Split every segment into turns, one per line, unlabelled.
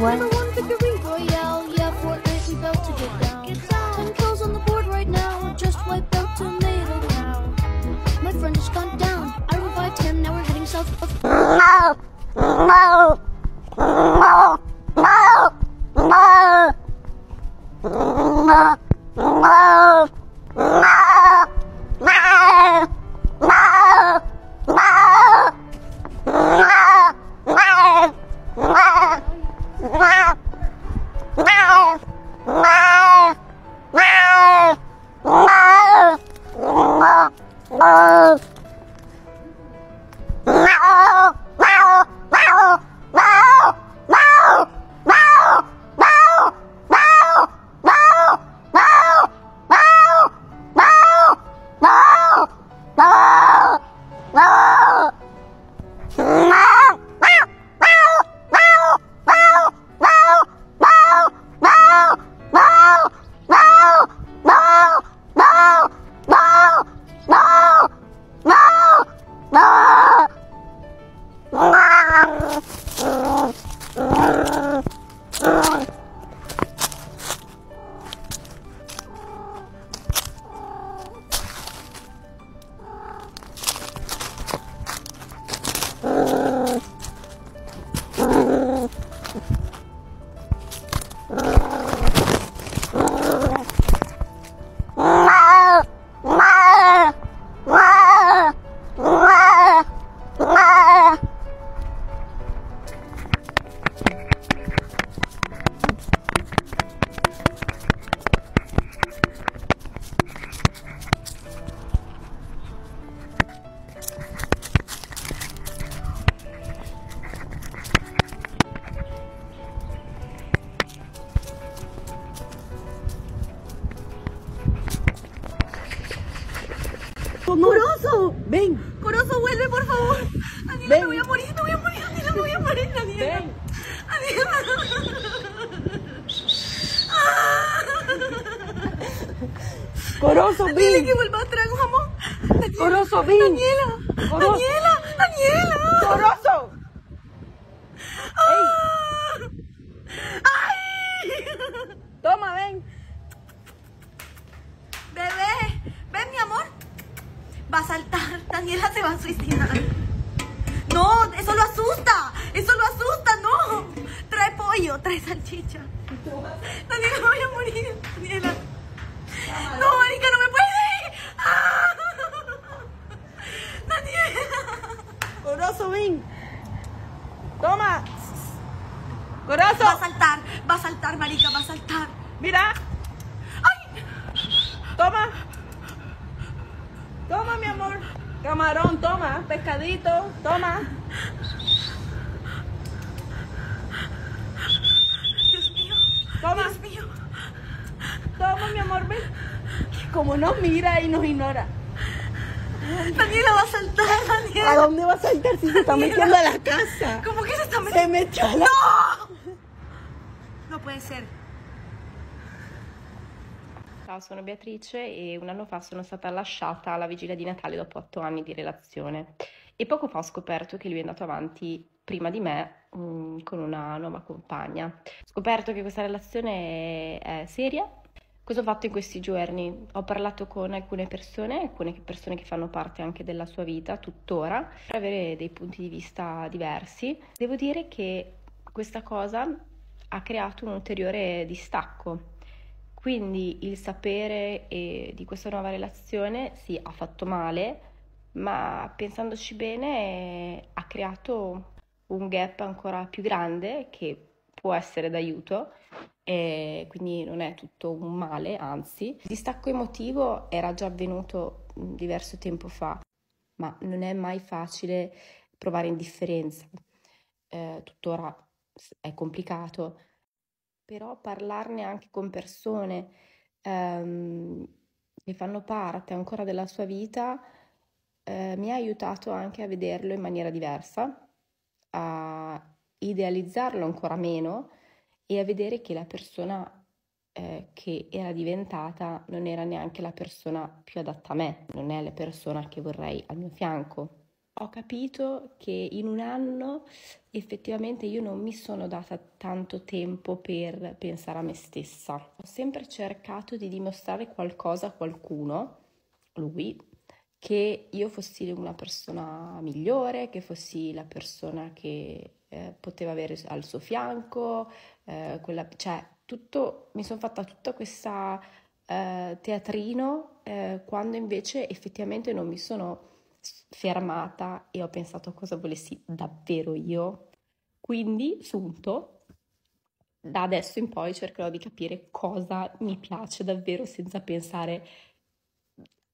What?
Number one victory royale, oh, yeah, Fortnite, we about to get down. Get down. Ten kills on the board right now, just wiped out Tomato Cow. My friend has gone down, I revived him, now we're heading south of...
¡Corozo! ¡Ven!
Corozo, vuelve, por favor. Daniela,
Ven.
me voy a morir, me voy a morir, Daniela, me voy a morir, Daniela.
¡Ven! ¡Corozo,
Dile
ven!
que vuelva a traer un jamón. Daniela,
¡Corozo, ven!
Daniela,
Corozo.
Daniela, Daniela.
¡Corozo!
Salchicha. Daniela, me voy a morir. Daniela. No, marica, no me puede. ¡Ah! Daniela.
¡Corozo, ven! ¡Toma!
Va a
¡Corozo!
saltar, va a saltar, marica, va a saltar.
¡Mira!
¡Ay!
¡Toma! ¡Toma, mi amor! Camarón, toma. Pescadito, toma. Como nos mira y nos ignora.
Daniela va a saltar,
¿A
Daniela.
dónde va a saltar si se está metiendo a la casa?
¿Cómo que se está
Se
metiendo?
metió a la
¡No! No puede ser.
Ciao, sono Beatrice e un anno fa sono stata lasciata alla vigilia di Natale dopo otto anni di relazione e poco fa ho scoperto che lui è andato avanti prima di me mm, con una nuova compagna. Ho scoperto che questa relazione è seria. Cosa ho fatto in questi giorni? Ho parlato con alcune persone, alcune persone che fanno parte anche della sua vita tuttora, per avere dei punti di vista diversi. Devo dire che questa cosa ha creato un ulteriore distacco. Quindi il sapere eh, di questa nuova relazione sì, ha fatto male, ma pensandoci bene eh, ha creato un gap ancora più grande che può essere d'aiuto e quindi non è tutto un male, anzi. Il distacco emotivo era già avvenuto diverso tempo fa, ma non è mai facile provare indifferenza. Eh, tuttora è complicato, però parlarne anche con persone ehm, che fanno parte ancora della sua vita eh, mi ha aiutato anche a vederlo in maniera diversa, a idealizzarlo ancora meno e a vedere che la persona eh, che era diventata non era neanche la persona più adatta a me, non è la persona che vorrei al mio fianco. ho capito che in un anno effettivamente io non mi sono data tanto tempo per pensare a me stessa. Ho sempre cercato di dimostrare qualcosa a qualcuno, lui, che io fossi una persona migliore, che fossi la persona che eh, poteva avere al suo fianco, eh, quella, cioè tutto, mi sono fatta tutta questa eh, teatrino eh, quando invece effettivamente non mi sono fermata e ho pensato a cosa volessi davvero io. Quindi, sunto, da adesso in poi cercherò di capire cosa mi piace davvero senza pensare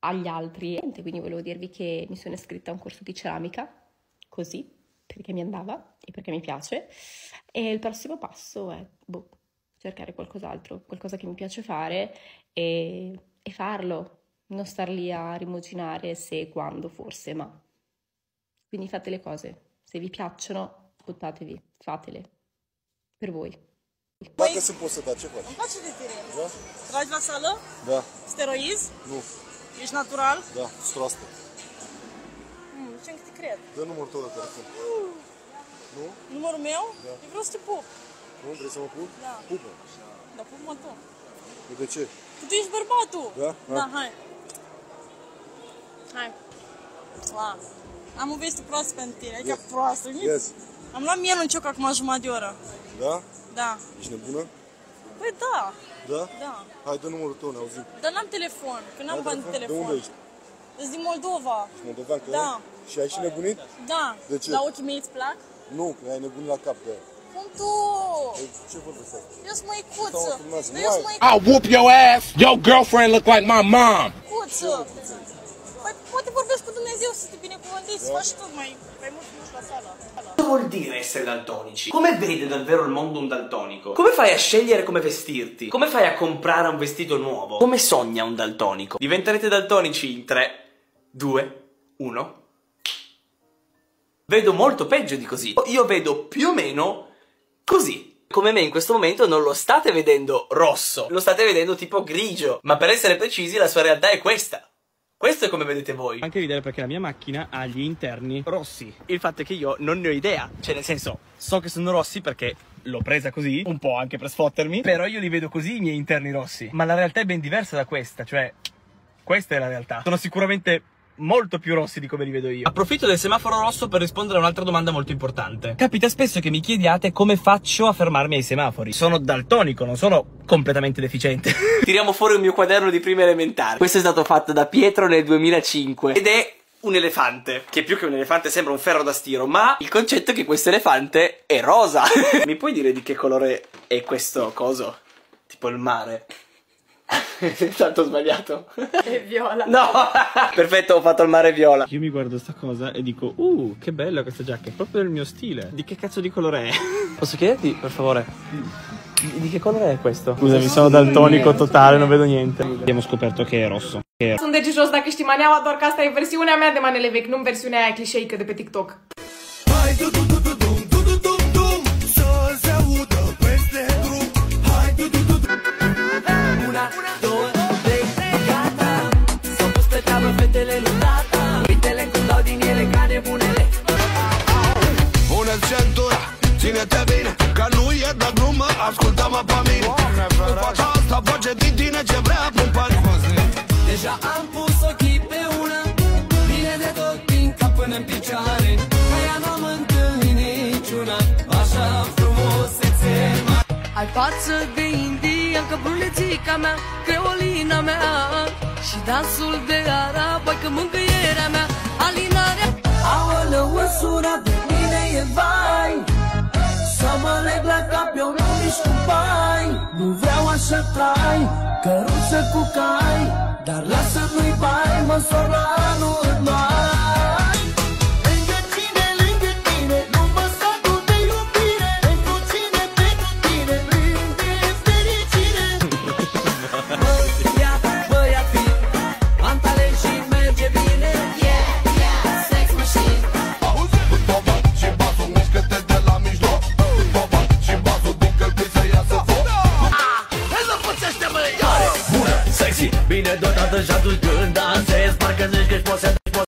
agli altri. Quindi volevo dirvi che mi sono iscritta a un corso di ceramica, così, perché mi andava e perché mi piace. E il prossimo passo è boh, cercare qualcos'altro, qualcosa che mi piace fare e, e farlo, non star lì a rimuginare se e quando forse, ma quindi fate le cose. Se vi piacciono, buttatevi, fatele. Per voi.
Da, ce faci?
Îmi place de tine.
Da?
Tragi la sală?
Da,
Steroizi?
nu,
Ești natural?
da, 100%.
Mm, ce te cred.
Dă numărul tău de telefon. Nu?
Numărul meu?
Da.
Eu vreau să te pup.
Nu? Vrei să mă pup?
Da.
Pupă.
Dar pup-mă tu.
De ce?
Că tu ești bărbatul.
Da?
Da, hai. Hai. La. Am o veste proastă pentru tine, adică
Yes.
proastă.
Yes.
Am luat mielul în cioc acum jumătate de oră.
Da?
Da.
Ești nebună?
Păi da,
Da?
da.
Hai, dă numărul tău, ne auzim.
Dar n-am telefon, că n-am
Ai
bani de
De
telefon.
unde ești?
Ești din Moldova.
Ești moldovean, că
Da.
Și ai și nebunit?
Da.
De ce?
La ochii mei îți plac?
Nu, că ai nebunit la cap de aia.
Cum tu?
Păi, ce vorbesc asta?
Eu sunt măicuță. Eu sunt măicuță.
I'll whoop your ass. Your girlfriend look like my mom.
Cuță! Păi poate vorbești cu Dumnezeu să te binecuvântezi, să faci tot mai, mai mult nu la sala.
Cosa vuol dire essere daltonici? Come vede davvero il mondo un daltonico? Come fai a scegliere come vestirti? Come fai a comprare un vestito nuovo? Come sogna un daltonico? Diventerete daltonici in 3, 2, 1. Vedo molto peggio di così. Io vedo più o meno così. Come me in questo momento non lo state vedendo rosso, lo state vedendo tipo grigio. Ma per essere precisi la sua realtà è questa. Questo è come vedete voi.
anche ridere perché la mia macchina ha gli interni rossi.
Il fatto è che io non ne ho idea. Cioè, nel senso, so che sono rossi perché l'ho presa così, un po' anche per sfottermi. Però io li vedo così i miei interni rossi. Ma la realtà è ben diversa da questa, cioè, questa è la realtà. Sono sicuramente molto più rossi di come li vedo io. Approfitto del semaforo rosso per rispondere a un'altra domanda molto importante. Capita spesso che mi chiediate come faccio a fermarmi ai semafori. Sono daltonico, non sono completamente deficiente. Tiriamo fuori un mio quaderno di prima elementare. Questo è stato fatto da Pietro nel 2005 ed è un elefante, che più che un elefante sembra un ferro da stiro, ma il concetto è che questo elefante è rosa. Mi puoi dire di che colore è questo coso? Tipo il mare. Tanto sbagliato.
È viola.
No! Perfetto, ho fatto il mare viola.
Io mi guardo sta cosa e dico, uh, che bella questa giacca, è proprio il mio stile. Di che cazzo di colore è?
Posso chiederti, per favore, di, di che colore è questo?
Scusami, sono daltonico totale, non vedo niente. Abbiamo scoperto che è rosso. Che è
Sunt deci jos dacă știi maneaua, doar că asta e versiunea mea de manele vechi, nu versiunea aia clișeică de pe TikTok.
Pune-ți
față de indian Ca brunețica mea Creolina mea. Și dansul de arab Hai că mângâierea mea. Alinarea Aoleu, măsura de mine e vai. Să mă leg la cap, eu nu mișc cu pai. Nu vreau așa trai Căruță cu cai. Dar lasă nu-i bai Măsor la anul mai